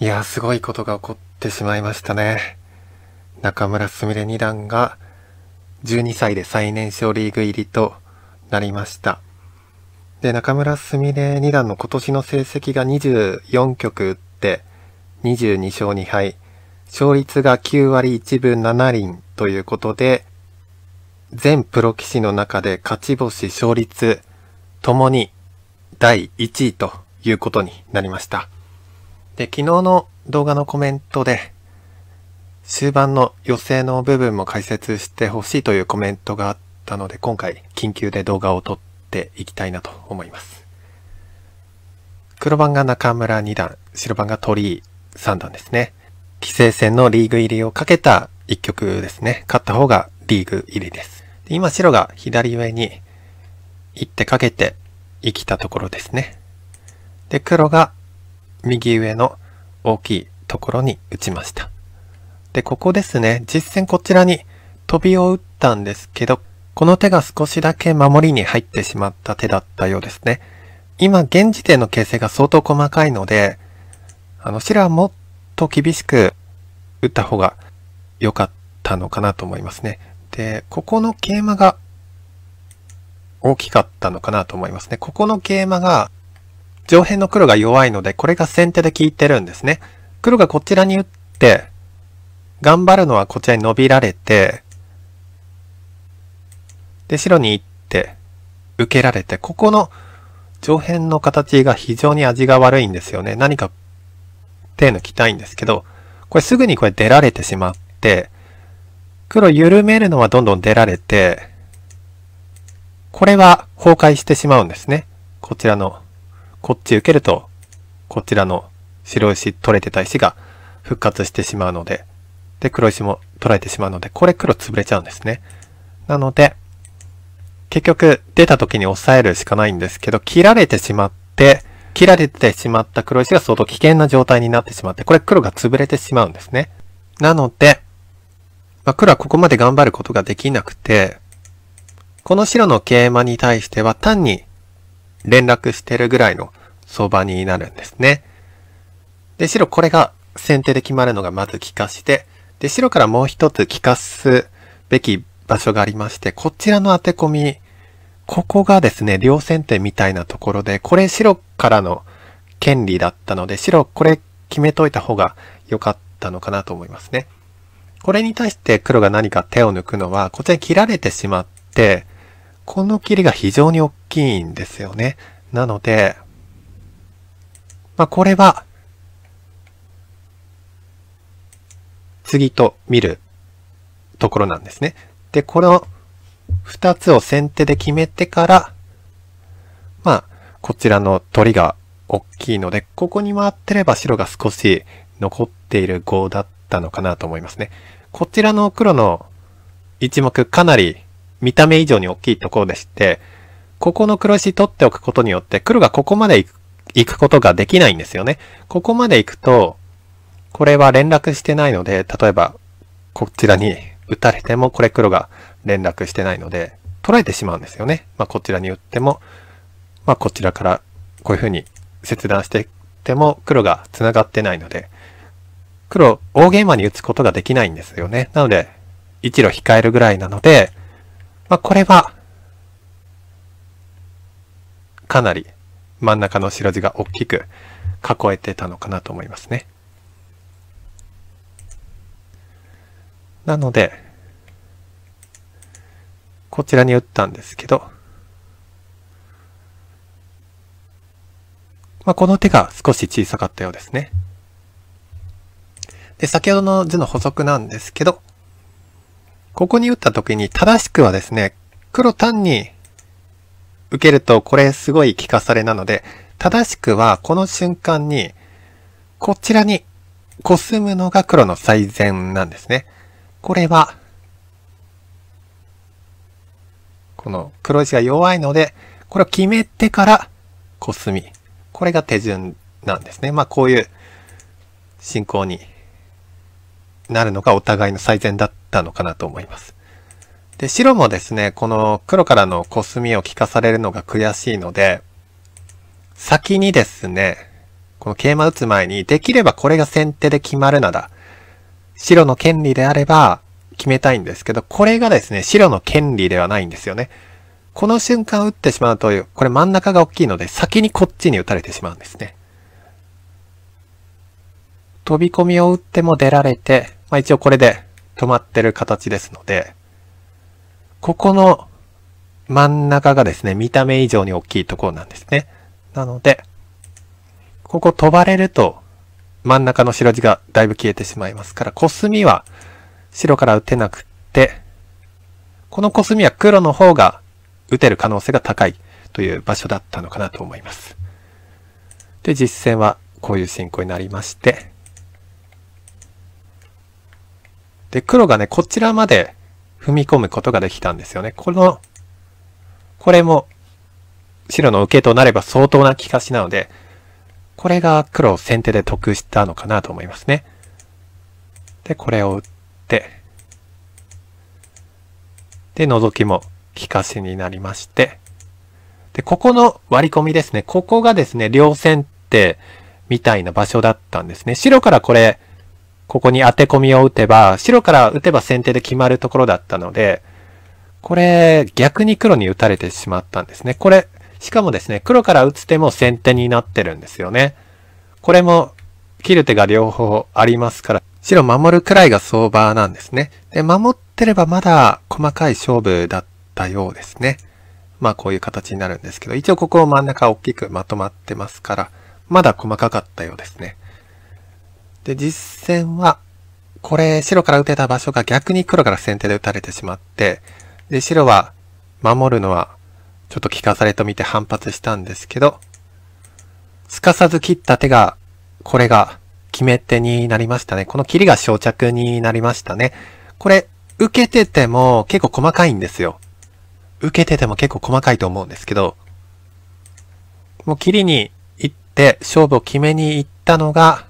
いや、すごいことが起こってしまいましたね。中村すみれ二段が12歳で最年少リーグ入りとなりました。で、中村すみれ二段の今年の成績が24局打って22勝2敗。勝率が9割1分7厘ということで、全プロ棋士の中で勝ち星勝率ともに第1位ということになりました。で、昨日の動画のコメントで、終盤の予選の部分も解説してほしいというコメントがあったので、今回緊急で動画を撮っていきたいなと思います。黒番が中村2段、白番が鳥居3段ですね。棋聖戦のリーグ入りをかけた一局ですね。勝った方がリーグ入りです。で今白が左上に一手かけて生きたところですね。で、黒が右上の大きいところに打ちました。で、ここですね。実戦こちらに飛びを打ったんですけど、この手が少しだけ守りに入ってしまった手だったようですね。今、現時点の形勢が相当細かいので、あの、白はもっと厳しく打った方が良かったのかなと思いますね。で、ここの桂馬が大きかったのかなと思いますね。ここの桂馬が上辺の黒が弱いので、これが先手で効いてるんですね。黒がこちらに打って、頑張るのはこちらに伸びられて、で、白に行って、受けられて、ここの上辺の形が非常に味が悪いんですよね。何か手抜きたいんですけど、これすぐにこれ出られてしまって、黒緩めるのはどんどん出られて、これは崩壊してしまうんですね。こちらの、こっち受けると、こちらの白石取れてた石が復活してしまうので、で、黒石も取られてしまうので、これ黒潰れちゃうんですね。なので、結局出た時に抑えるしかないんですけど、切られてしまって、切られてしまった黒石が相当危険な状態になってしまって、これ黒が潰れてしまうんですね。なので、まあ、黒はここまで頑張ることができなくて、この白の桂馬に対しては単に連絡してるぐらいの相場になるんですね。で、白これが先手で決まるのがまず利かして、で、白からもう一つ利かすべき場所がありまして、こちらの当て込み、ここがですね、両先手みたいなところで、これ白からの権利だったので、白これ決めといた方が良かったのかなと思いますね。これに対して黒が何か手を抜くのは、こちらに切られてしまって、この切りが非常に大きいんですよね。なので、まあこれは、次と見るところなんですね。で、この二つを先手で決めてから、まあ、こちらの鳥が大きいので、ここに回ってれば白が少し残っている5だったのかなと思いますね。こちらの黒の一目かなり見た目以上に大きいところでして、ここの黒石取っておくことによって黒がここまで行く行くことができないんですよね。ここまで行くと、これは連絡してないので、例えば、こちらに打たれても、これ黒が連絡してないので、取られてしまうんですよね。まあ、こちらに打っても、まあ、こちらからこういう風に切断していっても、黒が繋がってないので、黒、大ゲーマに打つことができないんですよね。なので、一路控えるぐらいなので、まあ、これは、かなり真ん中の白地が大きく囲えてたのかなと思いますね。なので、こちらに打ったんですけど、まあ、この手が少し小さかったようですね。で、先ほどの図の補足なんですけど、ここに打った時に正しくはですね、黒単に受けるとこれすごい効かされなので、正しくはこの瞬間に、こちらにコスむのが黒の最善なんですね。これは、この黒石が弱いので、これを決めてからコスミ。これが手順なんですね。まあこういう進行になるのがお互いの最善だったのかなと思います。で、白もですね、この黒からのコスミを効かされるのが悔しいので、先にですね、この桂馬打つ前に、できればこれが先手で決まるなら、白の権利であれば決めたいんですけど、これがですね、白の権利ではないんですよね。この瞬間打ってしまうと、これ真ん中が大きいので、先にこっちに打たれてしまうんですね。飛び込みを打っても出られて、まあ一応これで止まってる形ですので、ここの真ん中がですね、見た目以上に大きいところなんですね。なので、ここ飛ばれると真ん中の白地がだいぶ消えてしまいますから、コスミは白から打てなくって、このコスミは黒の方が打てる可能性が高いという場所だったのかなと思います。で、実戦はこういう進行になりまして、で、黒がね、こちらまで踏み込むことができたんですよね。この、これも白の受けとなれば相当な利かしなので、これが黒を先手で得したのかなと思いますね。で、これを打って、で、覗きも利かしになりまして、で、ここの割り込みですね。ここがですね、両先手みたいな場所だったんですね。白からこれ、ここに当て込みを打てば、白から打てば先手で決まるところだったので、これ、逆に黒に打たれてしまったんですね。これ、しかもですね、黒から打つ手も先手になってるんですよね。これも、切る手が両方ありますから、白守るくらいが相場なんですね。で、守ってればまだ細かい勝負だったようですね。まあこういう形になるんですけど、一応ここ真ん中大きくまとまってますから、まだ細かかったようですね。で、実戦は、これ白から打てた場所が逆に黒から先手で打たれてしまって、で、白は守るのはちょっと聞かされと見て反発したんですけど、すかさず切った手が、これが決め手になりましたね。この切りが昇着になりましたね。これ、受けてても結構細かいんですよ。受けてても結構細かいと思うんですけど、もう切りに行って勝負を決めに行ったのが、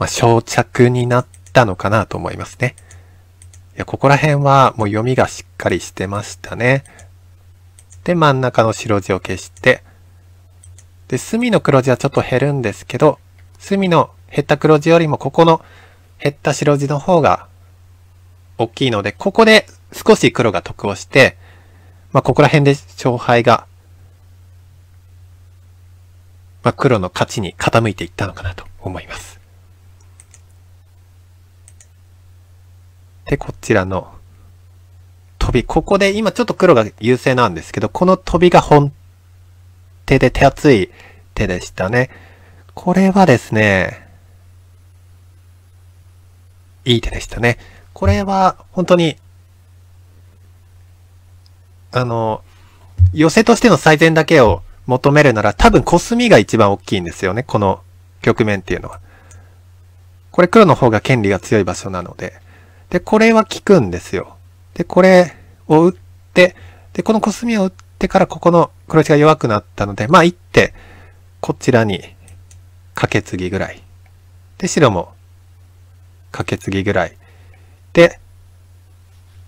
まあ、昇着になったのかなと思いますね。いや、ここら辺はもう読みがしっかりしてましたね。で、真ん中の白地を消して、で、隅の黒地はちょっと減るんですけど、隅の減った黒地よりもここの減った白地の方が大きいので、ここで少し黒が得をして、まあ、ここら辺で勝敗が、まあ、黒の勝ちに傾いていったのかなと思います。で、こちらの飛び、ここで今ちょっと黒が優勢なんですけど、この飛びが本手で手厚い手でしたね。これはですね、いい手でしたね。これは本当に、あの、寄せとしての最善だけを求めるなら多分コスミが一番大きいんですよね。この局面っていうのは。これ黒の方が権利が強い場所なので。で、これは効くんですよ。で、これを打って、で、このコスミを打ってからここの黒地が弱くなったので、まあ一手、こちらに、かけ継ぎぐらい。で、白も、かけ継ぎぐらい。で、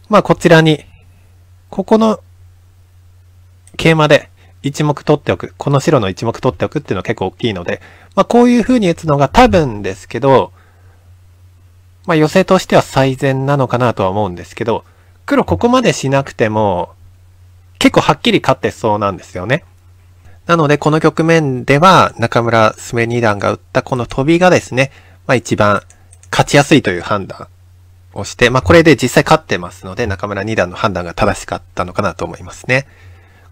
まあこちらに、ここの、桂馬で一目取っておく。この白の一目取っておくっていうのは結構大きいので、まあこういう風に打つのが多分ですけど、まあ寄せとしては最善なのかなとは思うんですけど、黒ここまでしなくても、結構はっきり勝ってそうなんですよね。なので、この局面では、中村すめ二段が打ったこの飛びがですね、まあ一番勝ちやすいという判断をして、まあこれで実際勝ってますので、中村二段の判断が正しかったのかなと思いますね。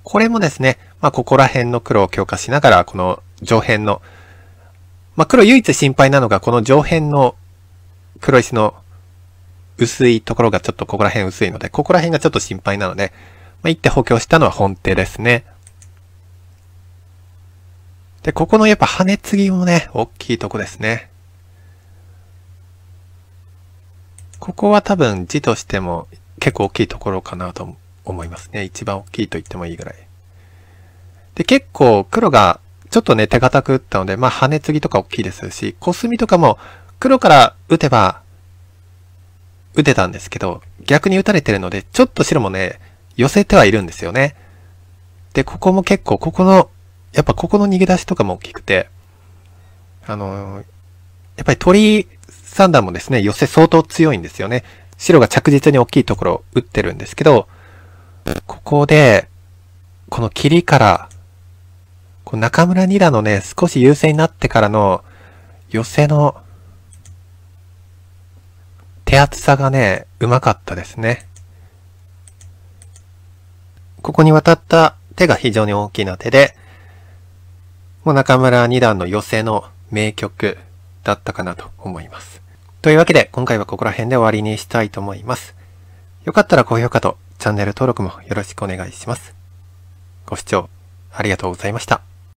これもですね、まあここら辺の黒を強化しながら、この上辺の、まあ黒唯一心配なのが、この上辺の黒石の薄いところがちょっとここら辺薄いので、ここら辺がちょっと心配なので、まあ、一手補強したのは本手ですね。で、ここのやっぱ羽継ぎもね、大きいとこですね。ここは多分字としても結構大きいところかなと思いますね。一番大きいと言ってもいいぐらい。で、結構黒がちょっとね、手堅く打ったので、まあ羽継ぎとか大きいですし、コスミとかも黒から打てば打てたんですけど、逆に打たれてるので、ちょっと白もね、寄せてはいるんですよね。で、ここも結構、ここの、やっぱここの逃げ出しとかも大きくて、あの、やっぱり鳥三段もですね、寄せ相当強いんですよね。白が着実に大きいところを打ってるんですけど、ここで、この霧から、こう中村二段のね、少し優勢になってからの寄せの手厚さがね、うまかったですね。ここに渡った手が非常に大きな手で、もう中村二段の寄せの名曲だったかなと思います。というわけで、今回はここら辺で終わりにしたいと思います。よかったら高評価とチャンネル登録もよろしくお願いします。ご視聴ありがとうございました。